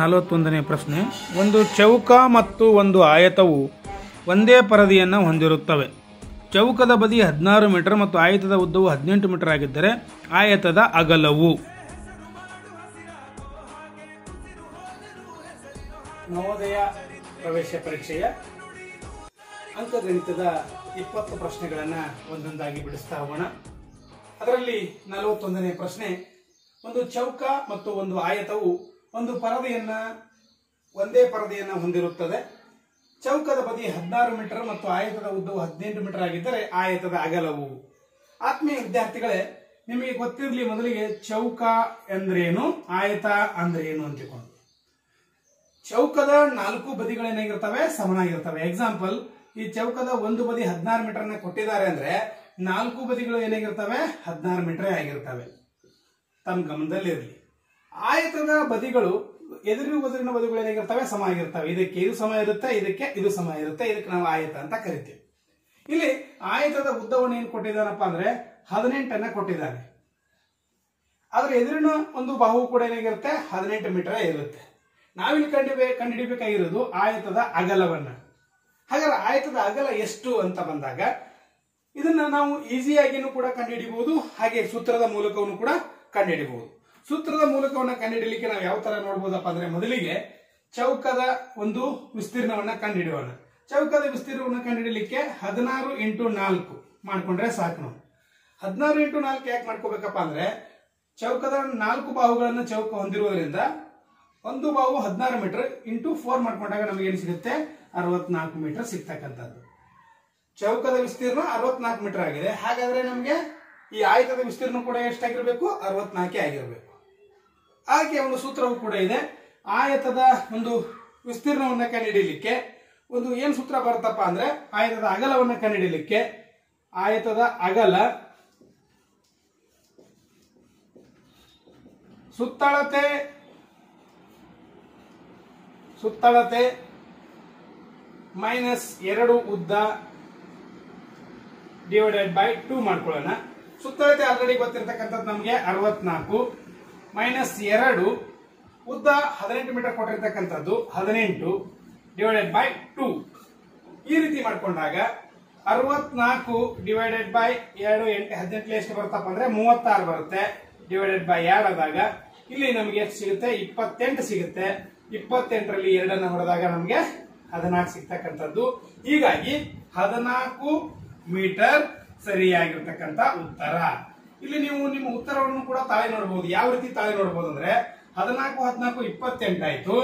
ನಲವತ್ತೊಂದನೇ ಪ್ರಶ್ನೆ. ಒಂದು ಚೌಕ ಮತ್ತು ಒಂದು ಆಯತವು ಒಂದೇ ಪರದೆಯನ್ನು ಹೊಂದಿರುತ್ತವೆ. ಚೌಕದ ಬದಿ ಹದಿನಾರು ಮೀಟರ್ ಮತ್ತು ಆಯತದ ಉದ್ದವು ಹದಿನೆಂಟು ಮೀಟರ್ ಆಗಿದ್ದರೆ ಆಯತದ ಅಗಲವು. ನವೋದಯ ಪ್ರವೇಶ ಪರೀಕ್ಷೆಯ ಅಂಕಗಣಿತದ ಇಪ್ಪತ್ತು ಪ್ರಶ್ನೆಗಳನ್ನು ಒಂದೊಂದಾಗಿ ಬಿಡಿಸ್ತಾ ಹೋಗೋಣ. ಅದರಲ್ಲಿ ನಲವತ್ತೊಂದನೇ ಪ್ರಶ್ನೆ. ಒಂದು ಚೌಕ ಮತ್ತು ಒಂದು ಆಯತವು ಒಂದು ಪರದೆಯನ್ನ, ಒಂದೇ ಪರದೆಯನ್ನ ಹೊಂದಿರುತ್ತದೆ. ಚೌಕದ ಬದಿ ಹದಿನಾರು ಮೀಟರ್ ಮತ್ತು ಆಯತದ ಉದ್ದವು ಹದಿನೆಂಟು ಮೀಟರ್ ಆಗಿದ್ದರೆ ಆಯತದ ಅಗಲವು. ಆತ್ಮೀಯ ವಿದ್ಯಾರ್ಥಿಗಳೇ, ನಿಮಗೆ ಗೊತ್ತಿರಲಿ ಮೊದಲಿಗೆ ಚೌಕ ಎಂದ್ರೇನು, ಆಯತ ಅಂದ್ರೇನು ಅಂತ ತಿಳ್ಕೊಂಡು ಚೌಕದ ನಾಲ್ಕು ಬದಿಗಳೇನಾಗಿರ್ತವೆ ಸಮನಾಗಿರ್ತವೆ. ಎಕ್ಸಾಂಪಲ್ ಈ ಚೌಕದ ಒಂದು ಬದಿ ಹದಿನಾರು ಮೀಟರ್ನ ಕೊಟ್ಟಿದ್ದಾರೆ ಅಂದ್ರೆ ನಾಲ್ಕು ಬದಿಗಳು ಏನಾಗಿರ್ತವೆ ಹದಿನಾರು ಮೀಟರ್ ಆಗಿರ್ತವೆ. ತಮ್ಮ ಗಮನದಲ್ಲಿರಲಿ. ಆಯತದ ಬದಿಗಳು, ಎದುರಿನ ಬದುರಿನ ಬದಿಗಳು ಏನಾಗಿರ್ತವೆ ಸಮ ಆಗಿರ್ತವೆ. ಇದಕ್ಕೆ ಇದು ಸಮ ಇರುತ್ತೆ, ಇದಕ್ಕೆ ಇದು ಸಮ ಇರುತ್ತೆ. ಇದಕ್ಕೆ ನಾವು ಆಯತ ಅಂತ ಕರಿತೀವಿ. ಇಲ್ಲಿ ಆಯತದ ಉದ್ದವನ್ನು ಏನು ಕೊಟ್ಟಿದ್ದಾನಪ್ಪ ಅಂದ್ರೆ ಹದಿನೆಂಟನ್ನ ಕೊಟ್ಟಿದ್ದಾನೆ. ಆದ್ರೆ ಎದುರಿನ ಒಂದು ಬಾಹು ಕೂಡ ಏನಾಗಿರುತ್ತೆ ಹದಿನೆಂಟು ಮೀಟರ್ ಇರುತ್ತೆ. ನಾವಿಲ್ಲಿ ಕಂಡಿಬೇ ಕಂಡುಹಿಡಿಬೇಕಾಗಿರೋದು ಆಯತದ ಅಗಲವನ್ನ. ಹಾಗಾದ್ರೆ ಆಯತದ ಅಗಲ ಎಷ್ಟು ಅಂತ ಬಂದಾಗ, ಇದನ್ನ ನಾವು ಈಸಿಯಾಗಿನೂ ಕೂಡ ಕಂಡುಹಿಡಿಬಹುದು, ಹಾಗೆ ಸೂತ್ರದ ಮೂಲಕವನ್ನು ಕೂಡ ಕಂಡುಹಿಡಿಬಹುದು. ಸೂತ್ರದ ಮೂಲಕವನ್ನ ಕಂಡುಹಿಡಲಿಕ್ಕೆ ನಾವು ಯಾವ ತರ ನೋಡ್ಬೋದಪ್ಪ ಅಂದ್ರೆ ಮೊದಲಿಗೆ ಚೌಕದ ಒಂದು ವಿಸ್ತೀರ್ಣವನ್ನ ಕಂಡುಹಿಡಿಯೋಣ ಚೌಕದ ವಿಸ್ತೀರ್ಣವನ್ನು ಕಂಡುಹಿಡಲಿಕ್ಕೆ ಹದಿನಾರು ಇಂಟು ನಾಲ್ಕು ಮಾಡ್ಕೊಂಡ್ರೆ ಸಾಕು ನಾವು ಹದಿನಾರು ಇಂಟು ನಾಲ್ಕು ಯಾಕೆ ಮಾಡ್ಕೋಬೇಕಪ್ಪ ಅಂದ್ರೆ ಚೌಕದ ನಾಲ್ಕು ಬಾಹುಗಳನ್ನು ಚೌಕ ಹೊಂದಿರುವುದರಿಂದ ಒಂದು ಬಾವು ಹದಿನಾರು ಮೀಟರ್ ಇಂಟು ಫೋರ್ ಮಾಡ್ಕೊಂಡಾಗ ನಮಗೆ ಏನು ಸಿಗುತ್ತೆ? ಅರವತ್ನಾಲ್ಕು ಮೀಟರ್ ಸಿಗ್ತಕ್ಕಂಥದ್ದು. ಚೌಕದ ವಿಸ್ತೀರ್ಣ ಅರವತ್ನಾಲ್ಕು ಮೀಟರ್ ಆಗಿದೆ. ಹಾಗಾದ್ರೆ ನಮಗೆ ಈ ಆಯುಧದ ವಿಸ್ತೀರ್ಣ ಕೂಡ ಎಷ್ಟಾಗಿರ್ಬೇಕು? ಅರವತ್ನಾಲ್ಕೇ ಆಗಿರಬೇಕು. ಹಾಗೆ ಒಂದು ಸೂತ್ರವು ಕೂಡ ಇದೆ. ಆಯತದ ಒಂದು ವಿಸ್ತೀರ್ಣವನ್ನ ಕಂಡುಹಿಡಿಯಲಿಕ್ಕೆ ಒಂದು ಏನ್ ಸೂತ್ರ ಬರುತ್ತಪ್ಪ ಅಂದ್ರೆ ಆಯತದ ಅಗಲವನ್ನ ಕಂಡುಹಿಡಿಯಲಿಕ್ಕೆ ಆಯತದ ಅಗಲ ಸುತ್ತಳತೆ ಸುತ್ತಳತೆ ಮೈನಸ್ ಎರಡು ಉದ್ದ ಡಿವೈಡೆಡ್ ಬೈ ಟೂ ಮಾಡ್ಕೊಳ್ಳೋಣ. ಸುತ್ತಳತೆ ಆಲ್ರೆಡಿ ಗೊತ್ತಿರತಕ್ಕಂಥದ್ದು ನಮಗೆ ಅರವತ್ನಾಲ್ಕು. ಮೈನಸ್ ಎರಡು ಉದ್ದ ಹದಿನೆಂಟು ಮೀಟರ್ ಕೊಟ್ಟಿರ್ತಕ್ಕಂಥದ್ದು ಹದಿನೆಂಟು ಡಿವೈಡೆಡ್ ಬೈ ಟೂ. ಈ ರೀತಿ ಮಾಡಿಕೊಂಡಾಗ ಅರವತ್ನಾಲ್ಕು ಡಿವೈಡೆಡ್ ಬೈ ಎರಡು ಎಂಟು ಹದಿನೆಂಟು ಎಷ್ಟು ಬರುತ್ತಪ್ಪ ಅಂದ್ರೆ ಮೂವತ್ತಾರು ಬರುತ್ತೆ. ಡಿವೈಡೆಡ್ ಬೈ ಎರಡು ಆದಾಗ ಇಲ್ಲಿ ನಮಗೆ ಎಷ್ಟು ಸಿಗುತ್ತೆ? ಇಪ್ಪತ್ತೆಂಟು ಸಿಗುತ್ತೆ. ಇಪ್ಪತ್ತೆಂಟರಲ್ಲಿ ಎರಡನ್ನು ಹೊಡೆದಾಗ ನಮಗೆ ಹದಿನಾಲ್ಕು ಸಿಗ್ತಕ್ಕಂಥದ್ದು. ಹೀಗಾಗಿ ಹದಿನಾಲ್ಕು ಮೀಟರ್ ಸರಿಯಾಗಿರ್ತಕ್ಕಂಥ ಉತ್ತರ. ಇಲ್ಲಿ ನೀವು ನಿಮ್ಮ ಉತ್ತರವನ್ನು ಕೂಡ ತಾಳೆ ನೋಡಬಹುದು ಯಾವ ರೀತಿ ತಾಳೆ ನೋಡಬಹುದು ಅಂದ್ರೆ ಹದಿನಾಲ್ಕು ಹದಿನಾಲ್ಕು ಇಪ್ಪತ್ತೆಂಟಾಯ್ತು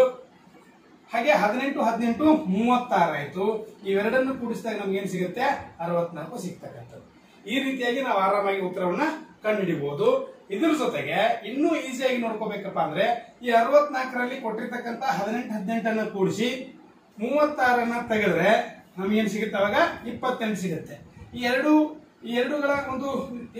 ಹಾಗೆ ಹದಿನೆಂಟು ಹದಿನೆಂಟು, ಮೂವತ್ತಾರು ಆಯ್ತು. ಇವೆರಡನ್ನು ಕೂಡಿಸಿದಾಗ ನಮ್ಗೆ ಏನ್ ಸಿಗುತ್ತೆ? ಅರವತ್ನಾಲ್ಕು ಸಿಗ್ತಕ್ಕಂಥದ್ದು. ಈ ರೀತಿಯಾಗಿ ನಾವು ಆರಾಮಾಗಿ ಉತ್ತರವನ್ನ ಕಂಡುಹಿಡಿಬಹುದು ಇದ್ರ ಜೊತೆಗೆ ಇನ್ನೂ ಈಸಿಯಾಗಿ ನೋಡ್ಕೋಬೇಕಪ್ಪ ಅಂದ್ರೆ ಈ ಅರವತ್ನಾಲ್ಕರಲ್ಲಿ ಕೊಟ್ಟಿರ್ತಕ್ಕಂಥ ಹದಿನೆಂಟು, ಹದಿನೆಂಟನ್ನು ಕೂಡಿಸಿ ಮೂವತ್ತಾರನ್ನ ತೆಗೆದ್ರೆ ನಮ್ಗೆ ಏನ್ ಸಿಗುತ್ತೆ ಅವಾಗ? ಇಪ್ಪತ್ತೆಂಟು ಸಿಗುತ್ತೆ. ಈ ಎರಡು ಈ ಎರಡುಗಳ ಒಂದು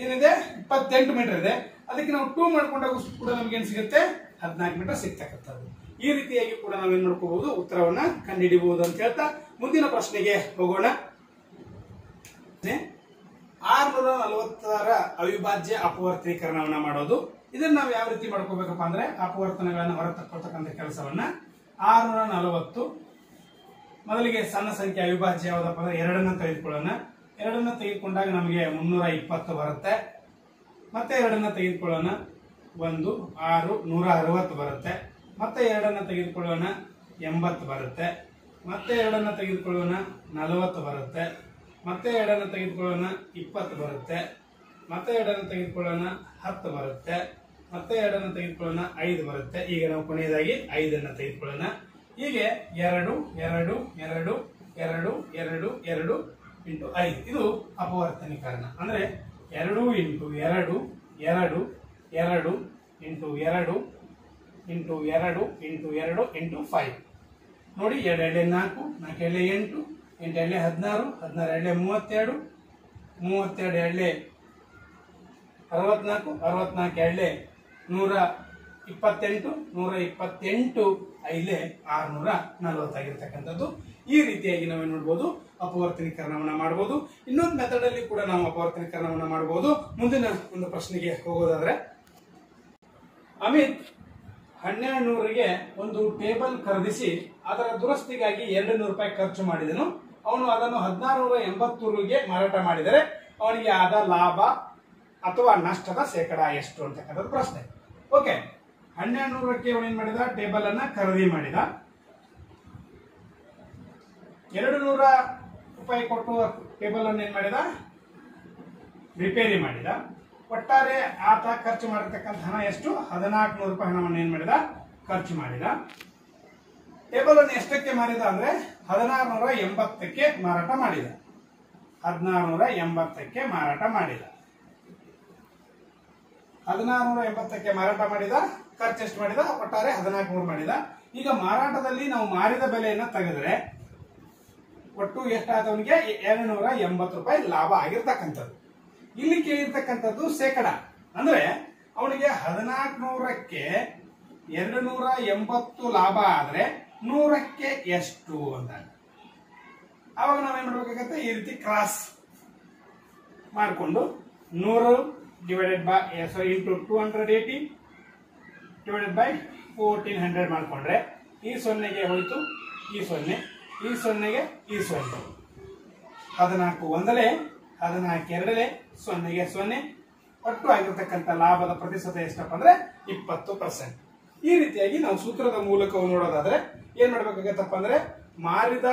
ಏನಿದೆ? ಇಪ್ಪತ್ತೆಂಟು ಮೀಟರ್ ಇದೆ. ಅದಕ್ಕೆ ನಾವು ಟೂ ಮಾಡ್ಕೊಂಡಾಗ ಕೂಡ ನಮ್ಗೆ ಏನ್ ಸಿಗುತ್ತೆ? ಹದಿನಾಲ್ಕು ಮೀಟರ್ ಸಿಗ್ತಕ್ಕಂಥದ್ದು. ಈ ರೀತಿಯಾಗಿ ಕೂಡ ನಾವೇನ್ ಮಾಡ್ಕೋಬಹುದು? ಉತ್ತರವನ್ನ ಕಂಡುಹಿಡಿಬಹುದು ಅಂತ ಹೇಳ್ತಾ ಮುಂದಿನ ಪ್ರಶ್ನೆಗೆ ಹೋಗೋಣ. ಆರ್ನೂರ ನಲವತ್ತರ ಅವಿಭಾಜ್ಯ ಅಪವರ್ತನೀಕರಣವನ್ನ ಮಾಡೋದು. ಇದನ್ನ ನಾವು ಯಾವ ರೀತಿ ಮಾಡ್ಕೋಬೇಕಪ್ಪ ಅಂದ್ರೆ ಅಪವರ್ತನಗಳನ್ನ ಹೊರತಕ್ಕೊಳ್ತಕ್ಕಂಥ ಕೆಲಸವನ್ನ ಆರ್ನೂರ ನಲವತ್ತು. ಮೊದಲಿಗೆ ಸಣ್ಣ ಸಂಖ್ಯೆ ಅವಿಭಾಜ್ಯ ಯಾವ್ದಪ್ಪ ಅಂದ್ರೆ ಎರಡನ್ನ ತೆಗೆದುಕೊಳ್ಳೋಣ. ಎರಡನ್ನ ತೆಗೆದುಕೊಂಡಾಗ ನಮಗೆ ಮುನ್ನೂರ ಇಪ್ಪತ್ತು ಬರುತ್ತೆ. ಮತ್ತೆ ಎರಡನ್ನ ತೆಗೆದುಕೊಳ್ಳೋಣ. ಒಂದು, ಆರು, ನೂರ ಅರವತ್ತು ಬರುತ್ತೆ. ಮತ್ತೆ ಎರಡನ್ನ ತೆಗೆದುಕೊಳ್ಳೋಣ ಎಂಬತ್ತು ಬರುತ್ತೆ. ಮತ್ತೆ ಎರಡನ್ನ ತೆಗೆದುಕೊಳ್ಳೋಣ ನಲವತ್ತು ಬರುತ್ತೆ. ಮತ್ತೆ ಎರಡನ್ನ ತೆಗೆದುಕೊಳ್ಳೋಣ ಇಪ್ಪತ್ತು ಬರುತ್ತೆ. ಮತ್ತೆ ಎರಡನ್ನ ತೆಗೆದುಕೊಳ್ಳೋಣ ಹತ್ತು ಬರುತ್ತೆ. ಮತ್ತೆ ಎರಡನ್ನ ತೆಗೆದುಕೊಳ್ಳೋಣ ಐದು ಬರುತ್ತೆ. ಈಗ ನಾವು ಕೊನೆಯದಾಗಿ ಐದನ್ನ ತೆಗೆದುಕೊಳ್ಳೋಣ. ಹೀಗೆ ಎರಡು ಎರಡು ಎರಡು ಎರಡು ಎರಡು ಎರಡು ಇಂಟು ಐದು. ಇದು ಅಪವರ್ತನೀಕರಣ ಅಂದರೆ ಎರಡು ಇಂಟು ಎರಡು ಎರಡು ಎರಡು ಇಂಟು ಎರಡು ಇಂಟು ಎರಡು ಇಂಟು ಎರಡು ಇಂಟು ಫೈವ್ ನೋಡಿ ಎರಡು ಎಳೆ ನಾಲ್ಕು ನಾಲ್ಕು ಎಳೆ ಎಂಟು ಎಂಟು ಎಳೆ ಹದಿನಾರು ಹದಿನಾರು ಎಳೆ ಮೂವತ್ತೆರಡು ಮೂವತ್ತೆರಡು ಎಳೆ ಅರವತ್ನಾಲ್ಕು ಅರವತ್ನಾಲ್ಕು ಎಳೆ ನೂರ ಇಪ್ಪತ್ತೆಂಟು ನೂರ ಇಪ್ಪತ್ತೆಂಟು ಐಲೆ ಆರುನೂರ ನಲವತ್ತಾಗಿರ್ತಕ್ಕಂಥದ್ದು. ಈ ರೀತಿಯಾಗಿ ನಾವೇನು ನೋಡ್ಬೋದು. ಅಪವರ್ತನೀಕರಣವನ್ನ ಮಾಡಬಹುದು ಇನ್ನೊಂದು ಮೆಥಡ್ ಅಲ್ಲಿ ಕೂಡ ನಾವು ಅಪವರ್ತನೀಕರಣವನ್ನ ಮಾಡಬಹುದು ಮುಂದಿನ ಒಂದು ಪ್ರಶ್ನೆಗೆ ಹೋಗೋದಾದ್ರೆ, ಅಮಿತ್ ಹನ್ನೆರಡು ನೂರಿಗೆ ಒಂದು ಟೇಬಲ್ ಖರೀದಿಸಿ ಅದರ ದುರಸ್ತಿಗಾಗಿ ಎರಡು ನೂರು ರೂಪಾಯಿ ಖರ್ಚು ಮಾಡಿದನು. ಅವನು ಅದನ್ನು ಹದಿನಾರು ನೂರ ಎಂಬತ್ತೂರಿಗೆ ಮಾರಾಟ ಮಾಡಿದರೆ ಅವನಿಗೆ ಆದ ಲಾಭ ಅಥವಾ ನಷ್ಟದ ಶೇಕಡ ಎಷ್ಟು ಅಂತಕ್ಕಂಥದ್ದು ಪ್ರಶ್ನೆ. ಓಕೆ ಹನ್ನೆರಡು ನೂರಕ್ಕೆ ಅವನು ಏನ್ ಮಾಡಿದ? ಟೇಬಲ್ ಅನ್ನ ಖರೀದಿ ಮಾಡಿದ. ಎರಡು ನೂರ ರೂಪಾಯಿ ಕೊಟ್ಟು ಟೇಬಲ್ ಅನ್ನು ಏನ್ ಮಾಡಿದ? ರಿಪೇರಿ ಮಾಡಿದ. ಒಟ್ಟಾರೆ ಆತ ಖರ್ಚು ಮಾಡಿರ್ತಕ್ಕಂಥ ಹಣ ಎಷ್ಟು? ಹದಿನಾಲ್ಕು ನೂರು ರೂಪಾಯಿ ಹಣವನ್ನು ಏನ್ ಮಾಡಿದ? ಖರ್ಚು ಮಾಡಿದ. ಟೇಬಲ್ ಅನ್ನು ಎಷ್ಟಕ್ಕೆ ಮಾರಿದ ಅಂದ್ರೆ ಹದಿನಾರು ನೂರ ಎಂಬತ್ತಕ್ಕೆ ಮಾರಾಟ ಮಾಡಿದ. ಹದಿನಾರು ನೂರ ಎಂಬತ್ತಕ್ಕೆ ಮಾರಾಟ ಮಾಡಿದ. ಹದಿನಾರು ನೂರ ಎಂಬತ್ತಕ್ಕೆ ಮಾರಾಟ ಮಾಡಿದ. ಖರ್ಚು ಎಷ್ಟು ಮಾಡಿದ? ಒಟ್ಟಾರೆ ಹದಿನಾಲ್ಕು ನೂರು ಮಾಡಿದ. ಈಗ ಮಾರಾಟದಲ್ಲಿ ನಾವು ಮಾರಿದ ಬೆಲೆಯನ್ನು ತೆಗೆದ್ರೆ ಒಟ್ಟು ಎಷ್ಟಾದವನಿಗೆ ಎರಡು ನೂರ ಎಂಬತ್ತು ರೂಪಾಯಿ ಲಾಭ ಆಗಿರ್ತಕ್ಕಂಥದ್ದು. ಇಲ್ಲಿ ಕೇಳಿರ್ತಕ್ಕಂಥದ್ದು ಶೇಕಡ. ಅಂದ್ರೆ ಅವನಿಗೆ ಹದಿನಾಲ್ಕು ನೂರಕ್ಕೆ ಎರಡು ನೂರ ಎಂಬತ್ತು ಲಾಭ ಆದ್ರೆ ನೂರಕ್ಕೆ ಎಷ್ಟು ಅಂತ. ಅವಾಗ ನಾವೇನ್ ಮಾಡ್ಬೇಕಾಗತ್ತೆ? ಈ ರೀತಿ ಕ್ರಾಸ್ ಮಾಡಿಕೊಂಡು ನೂರು divided by sorry into two hundred eighty divided by fourteen hundred ಮಾಡಿಕೊಂಡ್ರೆ ಈ ಸೊನ್ನೆಗೆ ಹೋಯ್ತು. ಈ ಸೊನ್ನೆ ಈ ಸೊನ್ನೆಗೆ ಈ ಸೊನ್ನೆ. ಹದಿನಾಲ್ಕು ಒಂದಲೇ, ಹದಿನಾಲ್ಕು ಎರಡಲೇ, ಸೊನ್ನೆಗೆ ಸೊನ್ನೆ. ಒಟ್ಟು ಆಗಿರ್ತಕ್ಕಂಥ ಲಾಭದ ಪ್ರತಿಶತ ಎಷ್ಟಪ್ಪ ಅಂದ್ರೆ ಇಪ್ಪತ್ತು ಪರ್ಸೆಂಟ್ ಈ ರೀತಿಯಾಗಿ ನಾವು ಸೂತ್ರದ ಮೂಲಕವು ನೋಡೋದಾದ್ರೆ ಏನ್ ಮಾಡ್ಬೇಕಾಗತ್ತಪ್ಪ ಅಂದ್ರೆ ಮಾರಿದ,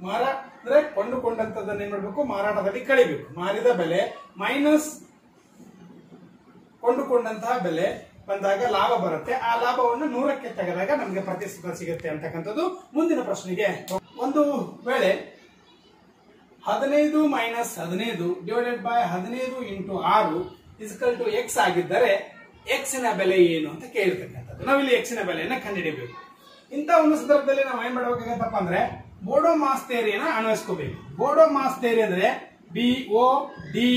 ಮಾರ ಅಂದ್ರೆ ಕೊಂಡುಕೊಂಡಂತದನ್ನ ಏನ್ ಮಾಡ್ಬೇಕು? ಮಾರಾಟದಲ್ಲಿ ಕಳಿಬೇಕು. ಮಾರಿದ ಬೆಲೆ ಮೈನಸ್ ಕೊಂಡುಕೊಂಡಂತಹ ಬೆಲೆ ಬಂದಾಗ ಲಾಭ ಬರುತ್ತೆ. ಆ ಲಾಭವನ್ನು ನೂರಕ್ಕೆ ತೆಗೆದಾಗ ನಮಗೆ ಪ್ರತಿಫಲ ಸಿಗುತ್ತೆ ಅಂತಕ್ಕಂಥದ್ದು ಮುಂದಿನ ಪ್ರಶ್ನೆಗೆ. ಒಂದು ವೇಳೆ ಹದಿನೈದು ಮೈನಸ್ ಹದಿನೈದು ಡಿವೈಡೆಡ್ ಬೈ ಹದಿನೈದು ಇಂಟು ಆರು ಇಸ್ಕಲ್ ಟು ಎಕ್ಸ್ ಆಗಿದ್ದರೆ ಎಕ್ಸಿನ ಬೆಲೆ ಏನು ಅಂತ ಕೇಳಿರ್ತಕ್ಕಂಥದ್ದು. ನಾವಿಲ್ಲಿ ಎಕ್ಸಿನ ಬೆಲೆಯನ್ನ ಕಂಡುಹಿಡಿಯಬೇಕು. ಇಂಥ ಒಂದು ಸಂದರ್ಭದಲ್ಲಿ ನಾವು ಏನ್ ಮಾಡಬೇಕಾಗತ್ತಪ್ಪ ಅಂದ್ರೆ ಬೋಡೋ ಮಾಸ್ ಥಿಯರಿಯನ್ನ ಅನ್ವಯಿಸ್ಕೋಬೇಕು. ಬೋಡೋ ಮಾಸ್ ಥಿಯರಿ ಅಂದ್ರೆ B O D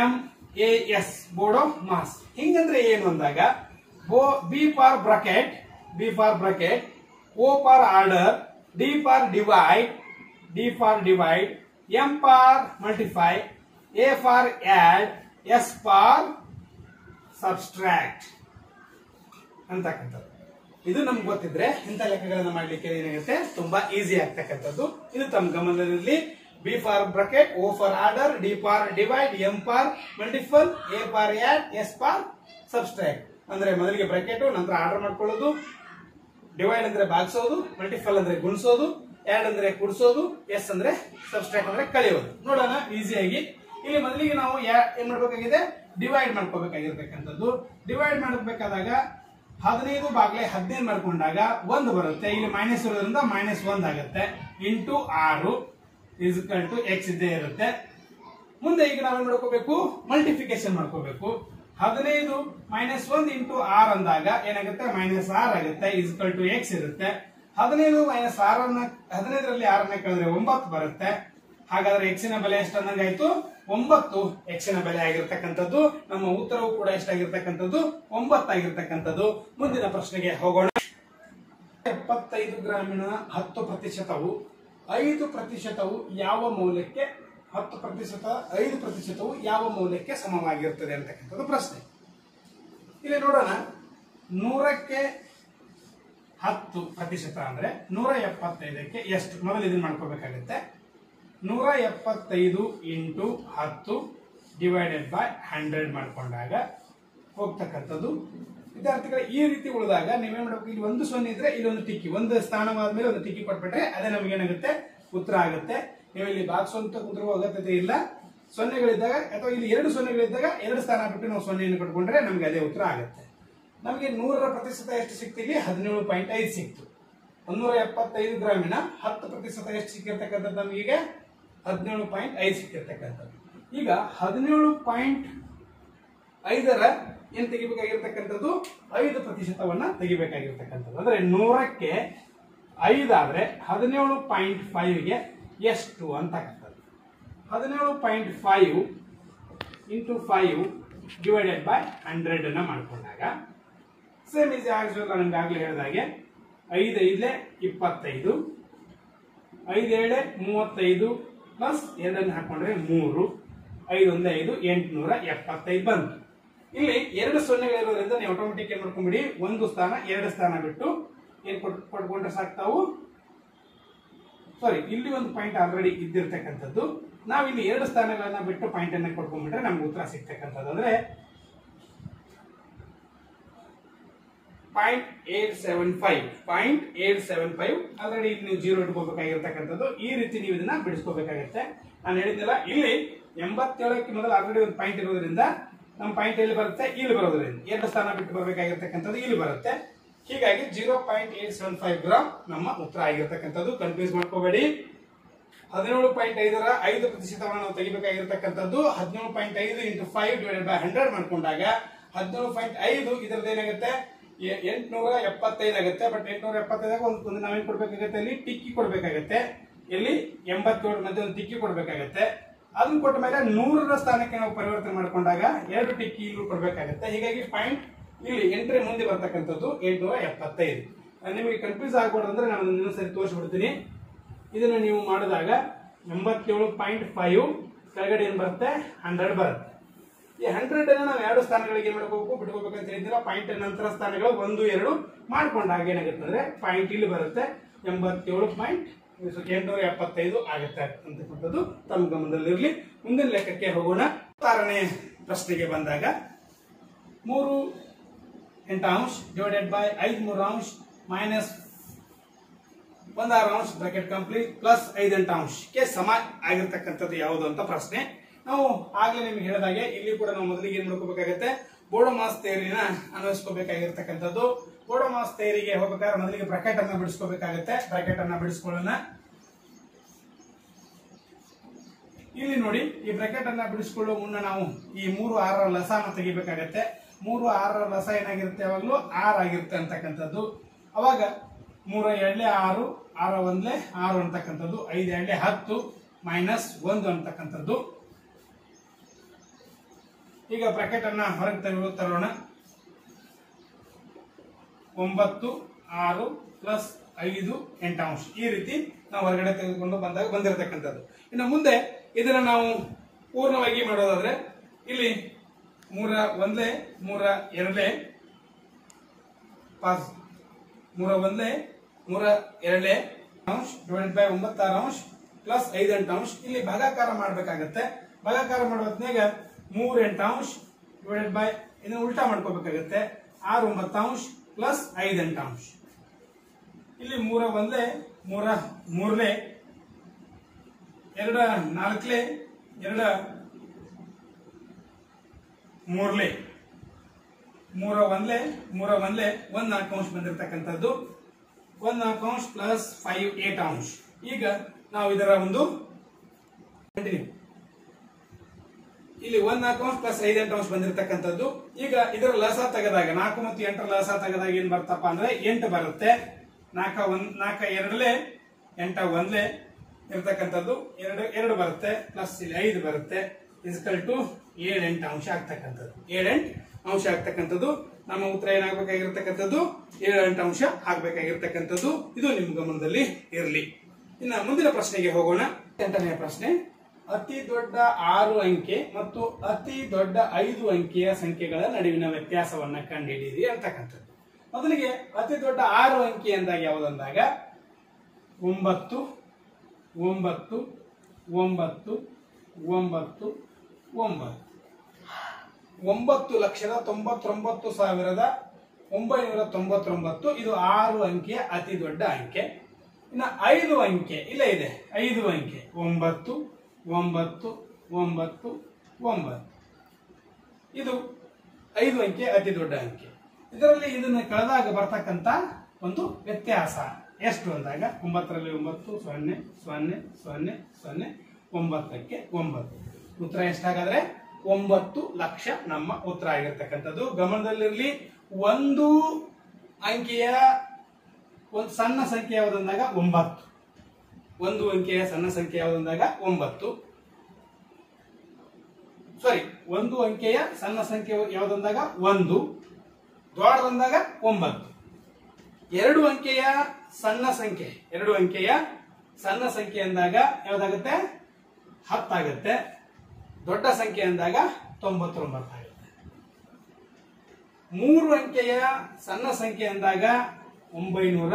M A S board of mass ಹಿಂಗಂದ್ರೆ ಏನು ಅಂದಾಗ ಬೋ B for bracket B for bracket O for order D for divide D for divide M for multiply A for add S for subtract ಅಂತಕ್ಕಂಥದ್ದು. ಇದು ನಮ್ಗೆ ಗೊತ್ತಿದ್ರೆ ಇಂಥ ಲೆಕ್ಕಗಳನ್ನು ಮಾಡಲಿಕ್ಕೆ ಏನಾಗುತ್ತೆ? ತುಂಬಾ ಈಸಿ ಆಗ್ತಕ್ಕಂಥದ್ದು. ಇದು ತಮ್ಮ ಗಮನದಲ್ಲಿ B for bracket O for order D for divide M for multiple, A for add, S for subtract. ಅಂದ್ರೆ ಮೊದಲಿಗೆ ಬ್ರಕೆಟ್ ನಂತರ ಆರ್ಡರ್ ಮಾಡ್ಕೊಳ್ಳೋದು. ಡಿವೈಡ್ ಅಂದ್ರೆ ಭಾಗಿಸೋದು ಮಲ್ಟಿಫಲ್ ಅಂದ್ರೆ ಗುಣಿಸೋದು ಆಡ್ ಅಂದ್ರೆ ಕುಡಿಸೋದು ಎಸ್ ಅಂದ್ರೆ ಸಬ್ಸ್ಟ್ರಾಕ್ಟ್ ಅಂದ್ರೆ ಕಳೆಯೋದು. ನೋಡೋಣ ಈಸಿಯಾಗಿ ಇಲ್ಲಿ ಮೊದಲಿಗೆ ನಾವು ಏನ್ ಮಾಡ್ಬೇಕಾಗಿದೆ? ಡಿವೈಡ್ ಮಾಡ್ಕೋಬೇಕಾಗಿರ್ತಕ್ಕಂಥದ್ದು. ಡಿವೈಡ್ ಮಾಡಬೇಕಾದಾಗ ಹದಿನೈದು ಬಾಗ್ಲೆ ಹದಿನೈದು ಮಾಡ್ಕೊಂಡಾಗ ಒಂದು ಬರುತ್ತೆ. ಇಲ್ಲಿ ಮೈನಸ್ ಇರೋದ್ರಿಂದ ಮೈನಸ್ ಒಂದ್ ಆಗುತ್ತೆ. ಇಂಟು ಆರು. ಇಸ್ಕಲ್ ಟು ಎಕ್ಸ್ ಇದ್ದೇ ಇರುತ್ತೆ. ಮುಂದೆ ಈಗ ನಾವೇನ್ ಮಾಡ್ಕೋಬೇಕು ಮಲ್ಟಿಫಿಕೇಶನ್ ಮಾಡ್ಕೋಬೇಕು. ಹದಿನೈದು ಮೈನಸ್ ಒಂದ್ ಇಂಟು ಆರ್ ಅಂದಾಗ ಏನಾಗುತ್ತೆ? ಮೈನಸ್ ಆರ್ ಆಗುತ್ತೆ ಇಸ್ಕಲ್ ಟು ಎಕ್ಸ್ ಇರುತ್ತೆ. ಹದಿನೈದು ಮೈನಸ್ ಆರನ್ನ ಹದಿನೈದರಲ್ಲಿ ಆರನ್ನ ಕಳೆದ್ರೆ ಒಂಬತ್ತು ಬರುತ್ತೆ. ಹಾಗಾದ್ರೆ ಎಕ್ಸಿನ ಬೆಲೆ ಎಷ್ಟು ಎಷ್ಟಂದಂಗಾಯ್ತು ಒಂಬತ್ತು ಎಕ್ಸಿನ ಬೆಲೆ ಆಗಿರ್ತಕ್ಕಂಥದ್ದು. ನಮ್ಮ ಉತ್ತರವು ಕೂಡ ಎಷ್ಟಾಗಿರ್ತಕ್ಕಂಥದ್ದು ಒಂಬತ್ತಾಗಿರ್ತಕ್ಕಂಥದ್ದು ಮುಂದಿನ ಪ್ರಶ್ನೆಗೆ ಹೋಗೋಣ. ಎಪ್ಪತ್ತೈದು ಗ್ರಾಮೀಣ ಹತ್ತು ಪ್ರತಿಶತವು ಐದು ಪ್ರತಿಶತವು ಯಾವ ಮೌಲ್ಯಕ್ಕೆ, ಹತ್ತು ಪ್ರತಿಶತ, ಐದು ಪ್ರತಿಶತವು ಯಾವ ಮೌಲ್ಯಕ್ಕೆ ಸಮವಾಗಿರುತ್ತದೆ ಅಂತಕ್ಕಂಥದ್ದು ಪ್ರಶ್ನೆ. ಇಲ್ಲಿ ನೋಡೋಣ. ನೂರಕ್ಕೆ ಹತ್ತು ಪ್ರತಿಶತ ಅಂದ್ರೆ ನೂರ ಎಪ್ಪತ್ತೈದಕ್ಕೆ ಎಷ್ಟು? ಮೊದಲು ಇದನ್ನ ಮಾಡ್ಕೋಬೇಕಾಗುತ್ತೆ. ನೂರ ಎಪ್ಪತ್ತೈದು ಇಂಟು ಹತ್ತು ಡಿವೈಡೆಡ್ ಬೈ ಹಂಡ್ರೆಡ್ ಮಾಡ್ಕೊಂಡಾಗ ಹೋಗ್ತಕ್ಕಂಥದ್ದು ವಿದ್ಯಾರ್ಥಿಗಳ ಈ ರೀತಿ ಉಳಿದಾಗ ನೀವೇನ್ ಮಾಡಬೇಕು? ಇಲ್ಲಿ ಒಂದು ಸೊನ್ನೆ ಇದ್ರೆ ಇಲ್ಲಿ ಒಂದು ಟಿಕ್ಕಿ, ಒಂದು ಸ್ಥಾನವಾದ ಮೇಲೆ ಒಂದು ಟಿಕ್ಕಿ ಕೊಟ್ಬಿಟ್ರೆ ಅದೇ ನಮ್ಗೆ ಏನಾಗುತ್ತೆ? ಉತ್ತರ ಆಗುತ್ತೆ. ನೀವು ಇಲ್ಲಿ ಅಂತ ಕುಂತಿರುವ ಅಗತ್ಯತೆ ಇಲ್ಲ. ಸೊನ್ನೆಗಳಿದ್ದಾಗ ಅಥವಾ ಇಲ್ಲಿ ಎರಡು ಸೊನ್ನೆಗಳಿದ್ದಾಗ ಎರಡು ಸ್ಥಾನ ಬಿಟ್ಟು ನಾವು ಸೊನ್ನೆಯನ್ನು ಕಟ್ಕೊಂಡ್ರೆ ನಮ್ಗೆ ಅದೇ ಉತ್ತರ ಆಗುತ್ತೆ. ನಮಗೆ ನೂರರ ಪ್ರತಿಶತ ಎಷ್ಟು ಸಿಕ್ತೀವಿ ಹದಿನೇಳು ಪಾಯಿಂಟ್ ಐದು ಸಿಕ್ತು. ಒಂದೂರ ಎಪ್ಪತ್ತೈದು ಗ್ರಾಮೀಣ ಹತ್ತು ಪ್ರತಿಶತ ಎಷ್ಟು ಸಿಕ್ಕಿರ್ತಕ್ಕಂಥದ್ದು ನಮಗೆ ಹದಿನೇಳು ಪಾಯಿಂಟ್ ಐದು ಸಿಕ್ಕಿರ್ತಕ್ಕಂಥದ್ದು. ಈಗ ಹದಿನೇಳು ಪಾಯಿಂಟ್ ಐದರ ಏನ್ ತೆಗಿಬೇಕಾಗಿರ್ತಕ್ಕಂಥದ್ದು? ಐದು ಪ್ರತಿಶತವನ್ನ ತೆಗಿಬೇಕಾಗಿರ್ತಕ್ಕಂಥದ್ದು. ಅಂದ್ರೆ ನೂರಕ್ಕೆ ಐದಾದ್ರೆ ಹದಿನೇಳು ಪಾಯಿಂಟ್ ಫೈವ್ಗೆ ಎಷ್ಟು ಆಗ್ತದೆ. ಹದಿನೇಳು point five into five divided by hundred ಅನ್ನ ಮಾಡ್ಕೊಂಡಾಗ ಸೇಮ್ ಈಸ್ ಆಗಿಸೋಲ್ಲ ನನಗೆ ಆಗ್ಲೇ ಹೇಳಿದಾಗೆ ಐದು ಐದೇ ಇಪ್ಪತ್ತೈದು, ಐದು ಏಳೆ ಮೂವತ್ತೈದು ಪ್ಲಸ್ ಎರಡನ್ನು ಹಾಕೊಂಡ್ರೆ ಮೂರು, ಐದು ಒಂದೇ ಐದು, ಎಂಟುನೂರ ಎಪ್ಪತ್ತೈದು ಬಂತು. ಇಲ್ಲಿ ಎರಡು ಸೊನ್ನೆಗಳಿರೋದ್ರಿಂದ ನೀವು ಆಟೋಮೆಟಿಕ್ ಏನ್ ಮಾಡ್ಕೊಂಡ್ಬಿಡಿ ಒಂದು ಸ್ಥಾನ, ಎರಡು ಸ್ಥಾನ ಬಿಟ್ಟು ಏನ್ ಕೊಟ್ ಕೊಟ್ಕೊಂಡ್ರೆ ಸಾಕ್ತಾವು ಸಾರಿ ಇಲ್ಲಿ ಒಂದು ಪಾಯಿಂಟ್ ಆಲ್ರೆಡಿ ಇದ್ದಿರ್ತಕ್ಕಂಥದ್ದು. ನಾವು ಇಲ್ಲಿ ಎರಡು ಸ್ಥಾನಗಳನ್ನ ಬಿಟ್ಟು ಪಾಯಿಂಟ್ ಅನ್ನ ಕೊಟ್ಕೊಂಡ್ಬಿಟ್ರೆ ನಮ್ಗೆ ಉತ್ತರ ಸಿಗ್ತಕ್ಕಂಥದ್ದು. ಅಂದ್ರೆ point eight seven five point eight seven five already ಇಲ್ಲಿ ನೀವು ಜೀರೋ ಇಟ್ಕೋಬೇಕಾಗಿರ್ತಕ್ಕಂಥದ್ದು. ಈ ರೀತಿ ನೀವು ಇದನ್ನ ಬಿಡಿಸ್ಕೋಬೇಕಾಗತ್ತೆ. ನಾನು ಹೇಳಿದ್ನಲ್ಲ, ಇಲ್ಲಿ ಎಂಬತ್ತೇಳಕ್ಕೆ ಮೊದಲು ಆಲ್ರೆಡಿ ಒಂದು ಪಾಯಿಂಟ್ ಇರೋದ್ರಿಂದ ನಮ್ಮ ಪಾಯಿಂಟ್ ಎಲ್ಲಿ ಬರುತ್ತೆ? ಇಲ್ಲಿ ಬರೋದ್ರಿಂದ ಎರಡು ಸ್ಥಾನ ಬಿಟ್ಟು ಬರಬೇಕಾಗಿರ್ತಕ್ಕಂಥದ್ದು ಇಲ್ಲಿ ಬರುತ್ತೆ. ಹೀಗಾಗಿ zero point eight seven five gram ನಮ್ಮ ಉತ್ತರ ಆಗಿರ್ತಕ್ಕಂಥದ್ದು. ಕನ್ಫ್ಯೂಸ್ ಮಾಡ್ಕೋಬೇಡಿ. ಹದಿನೇಳು ಪಾಯಿಂಟ್ ಐದರ ಐದು ಪ್ರತಿಶತವನ್ನು ನಾವು ತೆಗಿಬೇಕಾಗಿರ್ತಕ್ಕಂಥದ್ದು. ಹದಿನೇಳು ಪಾಯಿಂಟ್ ಐದು into five divided by hundred ಮಾಡ್ಕೊಂಡಾಗ ಹದಿನೇಳು ಪಾಯಿಂಟ್ ಐದು ಇದರದ್ದು ಏನಾಗುತ್ತೆ? ಎಂಟ್ನೂರ ಎಪ್ಪತ್ತೈದು ಆಗುತ್ತೆ. ಬಟ್ ಎಂಟುನೂರ ಎಪ್ಪತ್ತೈದಾಗ ಒಂದು ಕೊಡಬೇಕಾಗತ್ತೆ ಕೊಡ್ಬೇಕಾಗತ್ತೆ ಅಲ್ಲಿ? ಟಿಕ್ಕಿ ಕೊಡಬೇಕಾಗುತ್ತೆ. ಇಲ್ಲಿ ಎಂಬತ್ತೇಳು ಮಧ್ಯೆ ಒಂದು ಟಿಕ್ಕಿ ಕೊಡ್ಬೇಕಾಗತ್ತೆ. ಅದನ್ನ ಕೊಟ್ಟ ಮೇಲೆ ನೂರರ ಸ್ಥಾನಕ್ಕೆ ನಾವು ಪರಿವರ್ತನೆ ಮಾಡಿಕೊಂಡಾಗ ಎರಡು ಟಿಕ್ಕಿ ಇಲ್ಲೂ ಕೊಡ್ಬೇಕಾಗತ್ತೆ. ಹೀಗಾಗಿ ಪಾಯಿಂಟ್ ಇಲ್ಲಿ ಎಂಟ್ರಿ ಮುಂದೆ ಬರ್ತಕ್ಕಂಥದ್ದು ಎಂಟುನೂರ ಎಪ್ಪತ್ತೈದು. ನಿಮಗೆ ಕನ್ಫ್ಯೂಸ್ ಆಗ್ಬಾರ್ದು ಅಂದ್ರೆ ನಾನು ಇನ್ನೊಂದ್ಸರಿ ತೋರಿಸ್ಬಿಡ್ತೀನಿ. ಇದನ್ನು ನೀವು ಮಾಡಿದಾಗ ಎಂಬತ್ತೇಳು ಪಾಯಿಂಟ್ ಫೈವ್ ಕೆಳಗಡೆ ಏನು ಬರುತ್ತೆ? ಹಂಡ್ರೆಡ್ ಬರುತ್ತೆ. ಈ ಹಂಡ್ರೆಡ್ ಅನ್ನ ನಾವು ಎರಡು ಸ್ಥಾನಗಳಿಗೆ ಏನು ಮಾಡ್ಕೋಬೇಕು? ಬಿಟ್ಕೋಬೇಕು ಅಂತ ಹೇಳಿದ್ರೆ ಪಾಯಿಂಟ್ ನಂತರ ಸ್ಥಾನಗಳು ಒಂದು, ಎರಡು ಮಾಡ್ಕೊಂಡಾಗ ಏನಾಗುತ್ತೆ ಅಂದ್ರೆ ಪಾಯಿಂಟ್ ಇಲ್ಲಿ ಬರುತ್ತೆ. ಎಂಬತ್ತೇಳು ಪಾಯಿಂಟ್ ಎಂಟುನೂರ ಎಪ್ಪತ್ತೈದು ಆಗುತ್ತೆ ಅಂತಕ್ಕಂಥದ್ದು ತಮ್ಮ ಗಮನದಲ್ಲಿರಲಿ ಮುಂದಿನ ಲೆಕ್ಕಕ್ಕೆ ಹೋಗೋಣ. ಆರನೇ ಪ್ರಶ್ನೆಗೆ ಬಂದಾಗ ಮೂರು ಎಂಟಾಂಶ ಡಿವೈಡೆಡ್ ಬೈ ಐದು ಮೂರು ಅಂಶ ಮೈನಸ್ ಒಂದಾರು ಅಂಶ ಬ್ರಾಕೆಟ್ ಕಂಪ್ಲೀಟ್ ಪ್ಲಸ್ ಐದೆಂಟು ಅಂಶಕ್ಕೆ ಸಮ ಆಗಿರ್ತಕ್ಕಂಥದ್ದು ಯಾವುದು ಅಂತ ಪ್ರಶ್ನೆ. ನಾವು ಆಗ್ಲೇ ನಿಮ್ಗೆ ಹೇಳಿದಾಗೆ ಇಲ್ಲಿ ಕೂಡ ನಾವು ಮೊದಲಿಗೆ ಏನ್ ಮಾಡ್ಕೋಬೇಕಾಗತ್ತೆ? ಬೋಡೋ ಮಾಸ್ ಥಿಯರಿನ ಅನ್ವಯಿಸ್ಕೋಬೇಕಾಗಿರ್ತಕ್ಕಂಥದ್ದು. ಬೋಡೋ ಮಾಸ್ ತೇರಿಗೆ ಹೋಗ್ಬೇಕಾದ್ರೆ ಮೊದಲಿಗೆ ಬ್ರಾಕೆಟ್ ಅನ್ನ ಬಿಡಿಸ್ಕೋಬೇಕಾಗತ್ತೆ. ಬ್ರಾಕೆಟ್ ಅನ್ನ ಬಿಡಿಸ್ಕೊಳ್ಳೋಣ. ಇಲ್ಲಿ ನೋಡಿ, ಈ ಬ್ರಾಕೆಟ್ ಅನ್ನ ಬಿಡಿಸ್ಕೊಳ್ಳೋ ಮುನ್ನ ನಾವು ಈ ಮೂರು ಆರರ ಲಸಾನ ತೆಗಿಬೇಕಾಗತ್ತೆ. ಮೂರು ಆರರ ಲಸ ಏನಾಗಿರುತ್ತೆ ಯಾವಾಗಲೂ? ಆರ್ ಆಗಿರುತ್ತೆ ಅಂತಕ್ಕಂಥದ್ದು. ಅವಾಗ ಮೂರ ಎರಡ್ಲೆ ಆರು, ಆರ ಒಂದ್ಲೆ ಆರು ಅಂತಕ್ಕಂಥದ್ದು. ಐದು ಎರಡ್ಲೆ ಹತ್ತು ಮೈನಸ್ ಒಂದು ಅಂತಕ್ಕಂಥದ್ದು. ಈಗ ಬ್ರಾಕೆಟ್ ಅನ್ನ ಹೊರಗೆ ತೆಗೆದು ತರೋಣ. ಒಂಬತ್ತು, ಆರು, ಪ್ಲಸ್ ಐದು ಎಂಟಾಂಶ ಈ ರೀತಿ ನಾವು ಹೊರಗಡೆ ತೆಗೆದುಕೊಂಡು ಬಂದಾಗ ಬಂದಿರತಕ್ಕಂಥದ್ದು. ಇನ್ನು ಮುಂದೆ ಇದನ್ನ ನಾವು ಪೂರ್ಣವಾಗಿ ಮಾಡೋದಾದ್ರೆ, ಇಲ್ಲಿ ಮೂರ ಒಂದೇ ಮೂರ ಎರಡೇ ಪಾಸ್. ಮೂರ ಒಂದೇ ಮೂರ ಎರಡೇ ಅಂಶ ಡಿವೈಡ್ ಬೈ ಒಂಬತ್ತಾರು ಅಂಶ, ಪ್ಲಸ್ ಐದು ಎಂಟು ಅಂಶ. ಇಲ್ಲಿ ಭಾಗಾಕಾರ ಮಾಡಬೇಕಾಗತ್ತೆ. ಭಾಗಾಕಾರ ಮಾಡೋ ಮೂರ್ ಎಂಟು ಅಂಶ ಡಿವೈಡೆಡ್ ಬೈ ಇದನ್ನ ಉಲ್ಟಾ ಮಾಡ್ಕೋಬೇಕಾಗುತ್ತೆ. ಆರು ಒಂಬತ್ತು ಅಂಶ ಪ್ಲಸ್ ಐದು ಎಂಟು ಅಂಶ. ಇಲ್ಲಿ ಮೂರ ಒಂದ್ಲೆ ಮೂರ ಮೂರ್ಲೆ ಎರಡ ನಾಲ್ಕಲೆ ಎರಡ ಮೂರ್ಲೆ ಮೂರ ಒಂದ್ಲೆ ಮೂರ ಒಂದ್ಲೆ ಒಂದ್ ನಾಲ್ಕು ಅಂಶ ಬಂದಿರತಕ್ಕಂಥದ್ದು. ಒಂದ್ ನಾಲ್ಕು ಅಂಶ ಪ್ಲಸ್ ಫೈವ್ ಏಟ್ ಅಂಶ. ಈಗ ನಾವು ಇದರ ಒಂದು continue. ಇಲ್ಲಿ ಒಂದ್ ನಾಲ್ಕು ಅಂಶ ಪ್ಲಸ್ ಐದು ಎಂಟು ಅಂಶ ಬಂದಿರತಕ್ಕಂಥದ್ದು. ಈಗ ಇದರ ಲಸ ತೆಗೆದಾಗ, ನಾಲ್ಕು ಮತ್ತು ಎಂಟರ ಲಸ ತೆಗೆದಾಗ ಏನ್ ಬರ್ತಪ್ಪ ಅಂದ್ರೆ ಎಂಟು ಬರುತ್ತೆ. ನಾಲ್ಕ ಒಂದ್, ನಾಲ್ಕ ಎರಡಲೇ, ಎಂಟ ಒಂದ್ಲೆ ಇರ್ತಕ್ಕಂಥದ್ದು. ಎರಡು ಎರಡು ಬರುತ್ತೆ ಪ್ಲಸ್ ಇಲ್ಲಿ ಐದು ಬರುತ್ತೆ. ಇಸ್ಕಲ್ ಟು ಏಳೆಂಟು ಅಂಶ ಆಗ್ತಕ್ಕಂಥದ್ದು. ಏಳೆಂಟು ಅಂಶ ಆಗ್ತಕ್ಕಂಥದ್ದು. ನಮ್ಮ ಉತ್ತರ ಏನಾಗಬೇಕಾಗಿರ್ತಕ್ಕಂಥದ್ದು? ಏಳೆಂಟು ಅಂಶ ಆಗ್ಬೇಕಾಗಿರ್ತಕ್ಕಂಥದ್ದು. ಇದು ನಿಮ್ಮ ಗಮನದಲ್ಲಿ ಇರಲಿ. ಇನ್ನು ಮುಂದಿನ ಪ್ರಶ್ನೆಗೆ ಹೋಗೋಣ. ಎಂಟನೆಯ ಪ್ರಶ್ನೆ. ಅತಿ ದೊಡ್ಡ ಆರು ಅಂಕೆ ಮತ್ತು ಅತಿ ದೊಡ್ಡ ಐದು ಅಂಕೆಯ ಸಂಖ್ಯೆಗಳ ನಡುವಿನ ವ್ಯತ್ಯಾಸವನ್ನ ಕಂಡುಹಿಡಿಯಿರಿ ಅಂತಕ್ಕಂಥದ್ದು. ಮೊದಲಿಗೆ ಅತಿ ದೊಡ್ಡ ಆರು ಅಂಕೆ ಅಂದಾಗ ಯಾವುದಂದಾಗ? ಒಂಬತ್ತು ಒಂಬತ್ತು ಒಂಬತ್ತು ಒಂಬತ್ತು ಒಂಬತ್ತು. ಒಂಬತ್ತು ಲಕ್ಷದ ತೊಂಬತ್ತೊಂಬತ್ತು ಸಾವಿರದ ಒಂಬೈನೂರ ತೊಂಬತ್ತೊಂಬತ್ತು. ಇದು ಆರು ಅಂಕೆಯ ಅತಿ ದೊಡ್ಡ ಅಂಕೆ. ಇನ್ನು ಐದು ಅಂಕೆ ಇಲ್ಲ ಇದೆ. ಐದು ಅಂಕೆ. ಒಂಬತ್ತು ಒಂಬತ್ತು ಒಂಬತ್ತು ಒಂಬತ್ತು. ಇದು ಐದು ಅಂಕೆ, ಅತಿ ದೊಡ್ಡ ಅಂಕೆ. ಇದರಲ್ಲಿ ಇದನ್ನು ಕಳೆದಾಗ ಬರ್ತಕ್ಕಂತ ಒಂದು ವ್ಯತ್ಯಾಸ. ಎಷ್ಟು ಅಂದಾಗ? ಒಂಬತ್ತರಲ್ಲಿ ಒಂಬತ್ತು, ಸೊನ್ನೆ ಸೊನ್ನೆ ಸೊನ್ನೆ ಸೊನ್ನೆ, ಒಂಬತ್ತಕ್ಕೆ ಒಂಬತ್ತು. ಉತ್ತರ ಎಷ್ಟಾಗಾದ್ರೆ? ಒಂಬತ್ತು ಲಕ್ಷ ನಮ್ಮ ಉತ್ತರ ಆಗಿರ್ತಕ್ಕಂಥದ್ದು. ಗಮನದಲ್ಲಿರಲಿ, ಒಂದು ಅಂಕೆಯ, ಒಂದು ಸಣ್ಣ ಸಂಖ್ಯೆ ಯಾವುದಂದಾಗ ಒಂಬತ್ತು. ಒಂದು ಅಂಕೆಯ ಸಣ್ಣ ಸಂಖ್ಯೆ ಯಾವುದಂದಾಗ ಒಂಬತ್ತು. ಸಾರಿ ಒಂದು ಅಂಕೆಯ ಸಣ್ಣ ಸಂಖ್ಯೆ ಯಾವುದಂದಾಗ ಒಂದು ದೊಡ್ಡದಂದಾಗ ಒಂಬತ್ತು. ಎರಡು ಅಂಕೆಯ ಸಣ್ಣ ಸಂಖ್ಯೆ, ಎರಡು ಅಂಕೆಯ ಸಣ್ಣ ಸಂಖ್ಯೆ ಅಂದಾಗ ಯಾವ್ದಾಗುತ್ತೆ? ಹತ್ತಾಗುತ್ತೆ. ದೊಡ್ಡ ಸಂಖ್ಯೆ ಅಂದಾಗ ತೊಂಬತ್ತೊಂಬತ್ತಾಗುತ್ತೆ. ಮೂರು ಅಂಕೆಯ ಸಣ್ಣ ಸಂಖ್ಯೆ ಅಂದಾಗ ಒಂಬೈನೂರ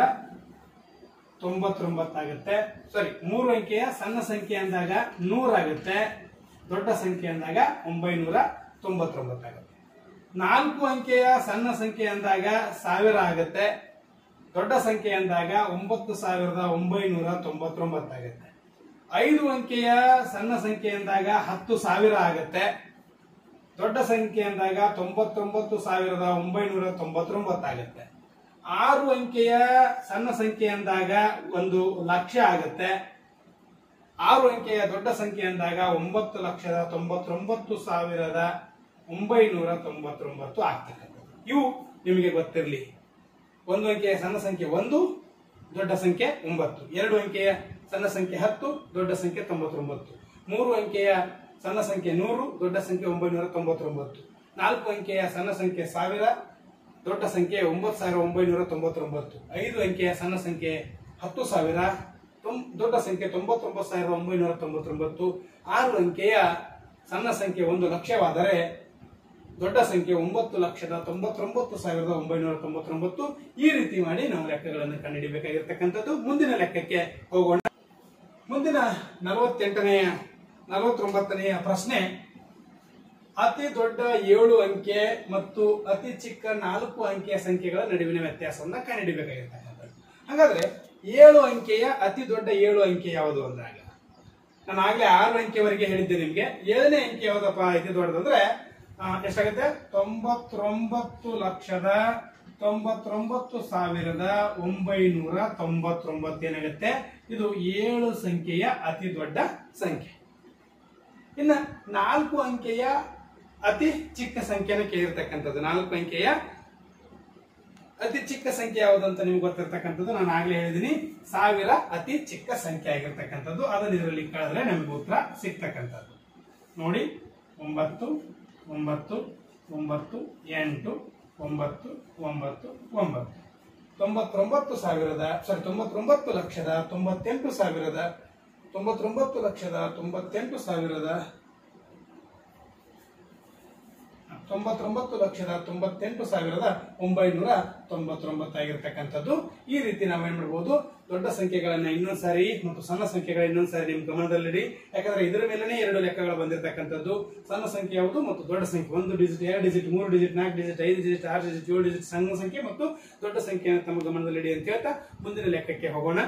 ತೊಂಬತ್ತೊಂಬತ್ತಾಗುತ್ತೆ. ಸಾರಿ ಮೂರು ಅಂಕೆಯ ಸಣ್ಣ ಸಂಖ್ಯೆ ಅಂದಾಗ ನೂರಾಗುತ್ತೆ ದೊಡ್ಡ ಸಂಖ್ಯೆ ಅಂದಾಗ ಒಂಬೈನೂರ ತೊಂಬತ್ತೊಂಬತ್ತಾಗುತ್ತೆ. ನಾಲ್ಕು ಅಂಕೆಯ ಸಣ್ಣ ಸಂಖ್ಯೆ ಅಂದಾಗ ಸಾವಿರ ಆಗುತ್ತೆ, ದೊಡ್ಡ ಸಂಖ್ಯೆ ಅಂದಾಗ ಒಂಬತ್ತು ಸಾವಿರದ ಒಂಬೈನೂರ ತೊಂಬತ್ತೊಂಬತ್ತಾಗುತ್ತೆ. ಐದು ಅಂಕೆಯ ಸಣ್ಣ ಸಂಖ್ಯೆ ಅಂದಾಗ ಹತ್ತು ಸಾವಿರ ಆಗುತ್ತೆ, ದೊಡ್ಡ ಸಂಖ್ಯೆ ಅಂದಾಗ ತೊಂಬತ್ತೊಂಬತ್ತು ಸಾವಿರದ ಒಂಬೈನೂರ ತೊಂಬತ್ತೊಂಬತ್ತಾಗುತ್ತೆ. ಆರು ಅಂಕೆಯ ಸಣ್ಣ ಸಂಖ್ಯೆ ಅಂದಾಗ ಒಂದು ಲಕ್ಷ ಆಗುತ್ತೆ. ಆರು ಅಂಕೆಯ ದೊಡ್ಡ ಸಂಖ್ಯೆ ಅಂದಾಗ ಒಂಬತ್ತು ಲಕ್ಷದ ತೊಂಬತ್ತೊಂಬತ್ತು ಸಾವಿರದ ಒಂಬೈನೂರ ತೊಂಬತ್ತೊಂಬತ್ತು ಆಗ್ತಕ್ಕಂಥದ್ದು. ಇವು ನಿಮಗೆ ಗೊತ್ತಿರಲಿ. ಒಂದು ಅಂಕೆಯ ಸಣ್ಣ ಸಂಖ್ಯೆ ಒಂದು, ದೊಡ್ಡ ಸಂಖ್ಯೆ ಒಂಬತ್ತು. ಎರಡು ಅಂಕೆಯ ಸಣ್ಣ ಸಂಖ್ಯೆ ಹತ್ತು, ದೊಡ್ಡ ಸಂಖ್ಯೆ ತೊಂಬತ್ತೊಂಬತ್ತು. ಮೂರು ಅಂಕೆಯ ಸಣ್ಣ ಸಂಖ್ಯೆ ನೂರು, ದೊಡ್ಡ ಸಂಖ್ಯೆ ಒಂಬೈನೂರ ತೊಂಬತ್ತೊಂಬತ್ತು. ನಾಲ್ಕು ಅಂಕೆಯ ಸಣ್ಣ ಸಂಖ್ಯೆ ಸಾವಿರ ದೊಡ್ಡ ಸಂಖ್ಯೆ ಒಂಬತ್ತು ಸಾವಿರ ಒಂಬೈನೂರ ತೊಂಬತ್ತೊಂಬತ್ತು. ಐದು ಅಂಕೆ ಸಣ್ಣ ಸಂಖ್ಯೆ ಹತ್ತು ಸಾವಿರ. ದೊಡ್ಡ ಸಂಖ್ಯೆ ತೊಂಬತ್ತೊಂಬತ್ತು ಸಾವಿರದ ಒಂಬೈನೂರ ತೊಂಬತ್ತೊಂಬತ್ತು. ಆರು ಅಂಕೆಯ ಸಣ್ಣ ಸಂಖ್ಯೆ ಒಂದು ಲಕ್ಷವಾದರೆ ದೊಡ್ಡ ಸಂಖ್ಯೆ ಒಂಬತ್ತು ಲಕ್ಷದ ತೊಂಬತ್ತೊಂಬತ್ತು ಸಾವಿರದ ಒಂಬೈನೂರ ತೊಂಬತ್ತೊಂಬತ್ತು. ಈ ರೀತಿ ಮಾಡಿ ನಾವು ಲೆಕ್ಕಗಳನ್ನು ಕಂಡುಹಿಡಿಯಬೇಕಾಗಿರ್ತಕ್ಕಂಥದ್ದು ಮುಂದಿನ ಲೆಕ್ಕಕ್ಕೆ ಹೋಗೋಣ. ಮುಂದಿನ ನಲವತ್ತೆಂಟನೆಯ, ನಲವತ್ತೊಂಬತ್ತನೆಯ ಪ್ರಶ್ನೆ ಅತಿ ದೊಡ್ಡ ಏಳು ಅಂಕೆ ಮತ್ತು ಅತಿ ಚಿಕ್ಕ ನಾಲ್ಕು ಅಂಕೆಯ ಸಂಖ್ಯೆಗಳ ನಡುವಿನ ವ್ಯತ್ಯಾಸವನ್ನ ಕಂಡುಹಿಡಿಬೇಕಾಗಿರ್ತಕ್ಕಂಥದ್ದು ಹಾಗಾದ್ರೆ ಏಳು ಅಂಕೆಯ ಅತಿ ದೊಡ್ಡ ಏಳು ಅಂಕೆ ಯಾವುದು ಅಂದಾಗ? ನಾನು ಆಗ್ಲೇ ಆರು ಅಂಕೆವರೆಗೆ ಹೇಳಿದ್ದೆ ನಿಮ್ಗೆ. ಏಳನೇ ಅಂಕೆ ಯಾವುದಪ್ಪ ಅತಿ ದೊಡ್ಡದಂದ್ರೆ ಎಷ್ಟಾಗುತ್ತೆ? ತೊಂಬತ್ತೊಂಬತ್ತು ಲಕ್ಷದ ತೊಂಬತ್ತೊಂಬತ್ತು ಸಾವಿರದ ಒಂಬೈನೂರ ತೊಂಬತ್ತೊಂಬತ್ತು ಏನಾಗುತ್ತೆ? ಇದು ಏಳು ಸಂಖ್ಯೆಯ ಅತಿ ದೊಡ್ಡ ಸಂಖ್ಯೆ. ಇನ್ನ ನಾಲ್ಕು ಅಂಕೆಯ ಅತಿ ಚಿಕ್ಕ ಸಂಖ್ಯೆನ ಕೇಳಿರ್ತಕ್ಕಂಥದ್ದು. ನಾಲ್ಕು ಅಂಕೆಯ ಅತಿ ಚಿಕ್ಕ ಸಂಖ್ಯೆ ಯಾವುದು ಅಂತ ನಿಮ್ಗೆ ಗೊತ್ತಿರ್ತಕ್ಕಂಥದ್ದು. ನಾನು ಆಗ್ಲೇ ಹೇಳಿದೀನಿ, ಸಾವಿರ ಅತಿ ಚಿಕ್ಕ ಸಂಖ್ಯೆ ಆಗಿರ್ತಕ್ಕಂಥದ್ದು. ಅದನ್ನ ಇದರಲ್ಲಿ ಕಳೆದ್ರೆ ನಮಗೆ ಉತ್ತರ ಸಿಗ್ತಕ್ಕಂಥದ್ದು. ನೋಡಿ, ಒಂಬತ್ತು ಒಂಬತ್ತು ಒಂಬತ್ತು, ಎಂಟು, ಒಂಬತ್ತು ಒಂಬತ್ತು ಒಂಬತ್ತು. ತೊಂಬತ್ತೊಂಬತ್ತು ಸಾವಿರದ ಸಾರಿ ತೊಂಬತ್ತೊಂಬತ್ತು ಲಕ್ಷದ, ತೊಂಬತ್ತೆಂಟು ಸಾವಿರದ, ತೊಂಬತ್ತೊಂಬತ್ತು ಲಕ್ಷದ, ತೊಂಬತ್ತೆಂಟು ಸಾವಿರದ ತೊಂಬತ್ತೊಂಬತ್ತು ಲಕ್ಷದ ತೊಂಬತ್ತೆಂಟು ಸಾವಿರದ ಒಂಬೈನೂರ ತೊಂಬತ್ತೊಂಬತ್ತಾಗಿರ್ತಕ್ಕಂಥದ್ದು. ಈ ರೀತಿ ನಾವೇನ್ ಮಾಡಬಹುದು ದೊಡ್ಡ ಸಂಖ್ಯೆಗಳನ್ನ ಇನ್ನೊಂದು ಸಾರಿ ಮತ್ತು ಸಣ್ಣ ಸಂಖ್ಯೆಗಳ ಇನ್ನೊಂದು ಸಾರಿ ನಿಮ್ ಗಮನದಲ್ಲಿಡಿ. ಯಾಕಂದ್ರೆ ಇದರ ಮೇಲೆ ಎರಡು ಲೆಕ್ಕಗಳು ಬಂದಿರತಕ್ಕಂಥದ್ದು. ಸಣ್ಣ ಸಂಖ್ಯೆ ಯಾವುದು ಮತ್ತು ದೊಡ್ಡ ಸಂಖ್ಯೆ, ಒಂದು ಡಿಜಿಟ್, ಎರಡು ಡಿಜಿಟ್, ಮೂರು ಡಿಜಿಟ್, ನಾಲ್ಕು ಡಿಜಿಟ್, ಐದು ಡಿಜಿಟ್, ಆರು ಡಿಜಿಟ್, ಏಳು ಡಿಜಿಟ್, ಸಣ್ಣ ಸಂಖ್ಯೆ ಮತ್ತು ದೊಡ್ಡ ಸಂಖ್ಯೆಯನ್ನು ತಮ್ಮ ಗಮನದಲ್ಲಿಡಿ ಅಂತ ಹೇಳ್ತಾ ಮುಂದಿನ ಲೆಕ್ಕಕ್ಕೆ ಹೋಗೋಣ.